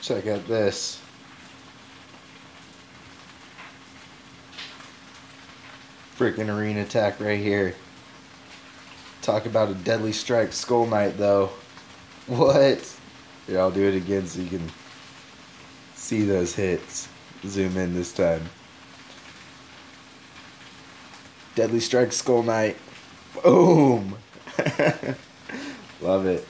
Check out this. Freaking arena attack right here. Talk about a deadly strike skull knight though. What? Yeah, I'll do it again so you can see those hits. Zoom in this time. Deadly strike skull knight. Boom. Love it.